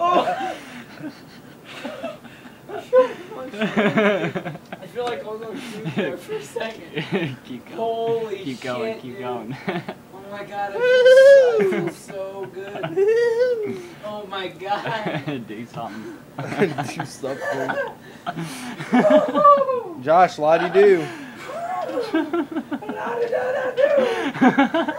oh. I feel like I'll go shoot there for a second. keep going. Holy keep shit, going, keep dude. going. oh my god, I feel so good. Oh my god. Do something. do something. Josh, why do do. la do do do.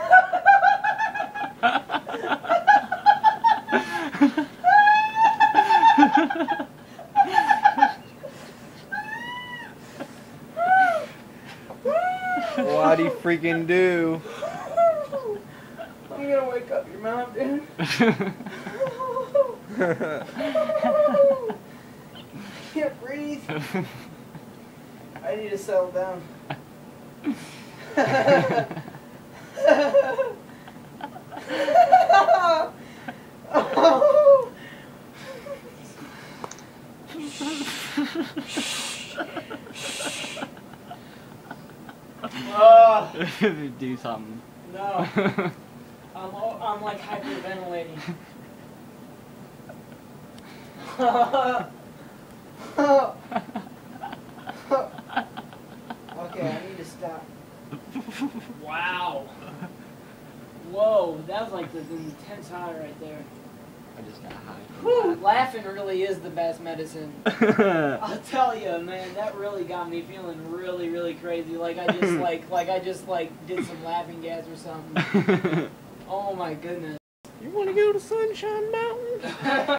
Lottie freaking do. I'm gonna wake up your mom, dude. I can't breathe. I need to settle down. Ah, Do something. no, I'm, I'm like hyperventilating. okay, I need to stop. Wow. Whoa, that was like the, the intense high right there. I just got Whew, laughing really is the best medicine. I'll tell you, man, that really got me feeling really, really crazy. Like I just like, like I just like did some laughing gas or something. Oh my goodness. You want to go to Sunshine Mountain?